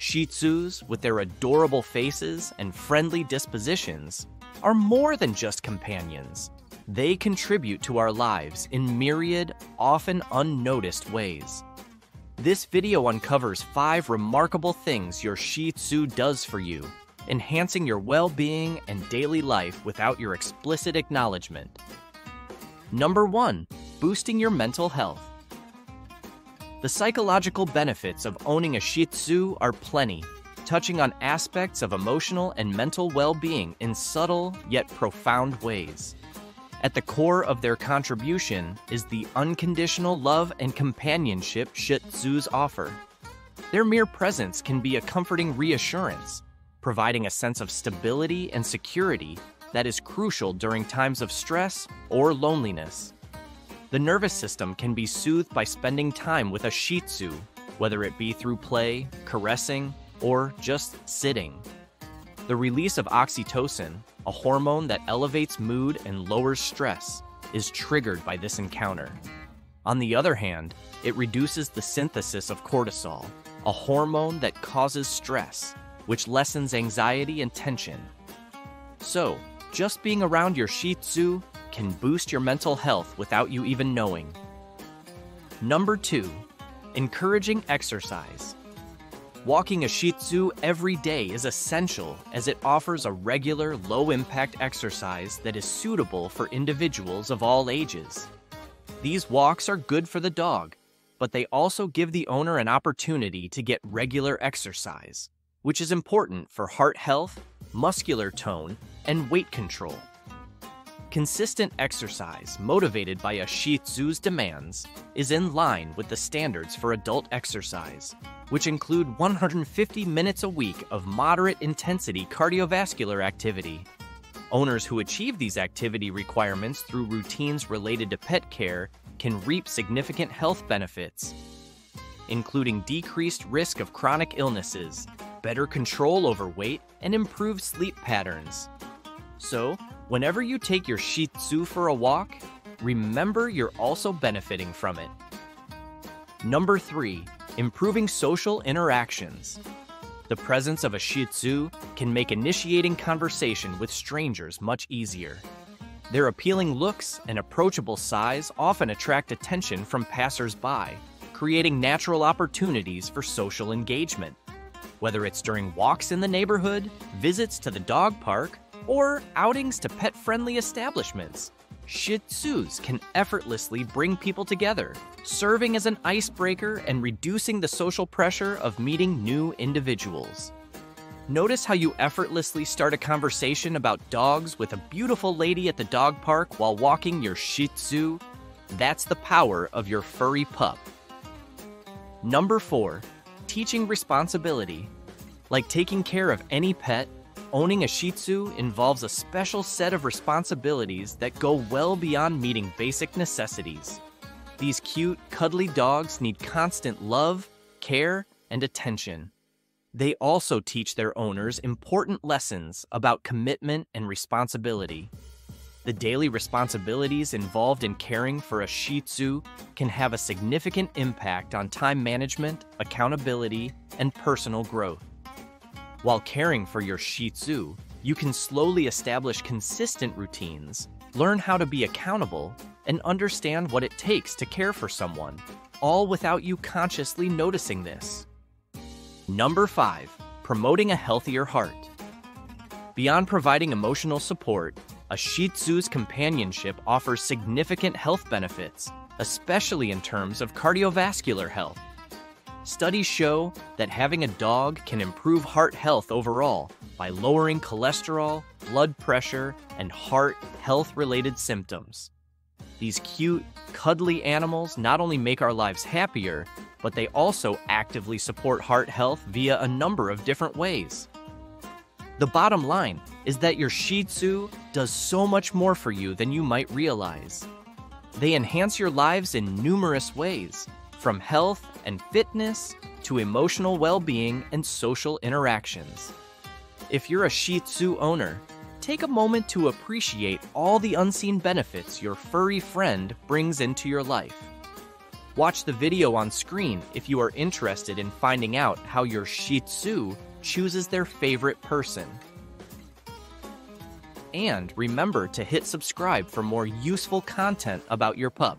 Shih Tzus, with their adorable faces and friendly dispositions, are more than just companions. They contribute to our lives in myriad, often unnoticed ways. This video uncovers five remarkable things your Shih Tzu does for you, enhancing your well being and daily life without your explicit acknowledgement. Number one, boosting your mental health. The psychological benefits of owning a Shih Tzu are plenty, touching on aspects of emotional and mental well being in subtle yet profound ways. At the core of their contribution is the unconditional love and companionship Shih Tzus offer. Their mere presence can be a comforting reassurance, providing a sense of stability and security that is crucial during times of stress or loneliness. The nervous system can be soothed by spending time with a Shih Tzu, whether it be through play, caressing, or just sitting. The release of oxytocin, a hormone that elevates mood and lowers stress, is triggered by this encounter. On the other hand, it reduces the synthesis of cortisol, a hormone that causes stress, which lessens anxiety and tension. So, just being around your Shih Tzu can boost your mental health without you even knowing. Number two, encouraging exercise. Walking a Shih Tzu every day is essential as it offers a regular, low impact exercise that is suitable for individuals of all ages. These walks are good for the dog, but they also give the owner an opportunity to get regular exercise, which is important for heart health, muscular tone, and weight control. Consistent exercise, motivated by a Shih Tzu's demands, is in line with the standards for adult exercise, which include 150 minutes a week of moderate intensity cardiovascular activity. Owners who achieve these activity requirements through routines related to pet care can reap significant health benefits, including decreased risk of chronic illnesses, better control over weight, and improved sleep patterns. So, whenever you take your Shih Tzu for a walk, remember you're also benefiting from it. Number three, improving social interactions. The presence of a Shih Tzu can make initiating conversation with strangers much easier. Their appealing looks and approachable size often attract attention from passers-by, creating natural opportunities for social engagement. Whether it's during walks in the neighborhood, visits to the dog park, or outings to pet friendly establishments. Shih Tzus can effortlessly bring people together, serving as an icebreaker and reducing the social pressure of meeting new individuals. Notice how you effortlessly start a conversation about dogs with a beautiful lady at the dog park while walking your Shih Tzu? That's the power of your furry pup. Number 4. Teaching responsibility. Like taking care of any pet, Owning a Shih Tzu involves a special set of responsibilities that go well beyond meeting basic necessities. These cute, cuddly dogs need constant love, care, and attention. They also teach their owners important lessons about commitment and responsibility. The daily responsibilities involved in caring for a Shih Tzu can have a significant impact on time management, accountability, and personal growth. While caring for your Shih Tzu, you can slowly establish consistent routines, learn how to be accountable, and understand what it takes to care for someone, all without you consciously noticing this. Number 5. Promoting a healthier heart. Beyond providing emotional support, a Shih Tzu's companionship offers significant health benefits, especially in terms of cardiovascular health. Studies show that having a dog can improve heart health overall by lowering cholesterol, blood pressure, and heart health related symptoms. These cute, cuddly animals not only make our lives happier, but they also actively support heart health via a number of different ways. The bottom line is that your Shih Tzu does so much more for you than you might realize. They enhance your lives in numerous ways, from health and fitness to emotional well being and social interactions. If you're a Shih Tzu owner, take a moment to appreciate all the unseen benefits your furry friend brings into your life. Watch the video on screen if you are interested in finding out how your Shih Tzu chooses their favorite person. And remember to hit subscribe for more useful content about your pup.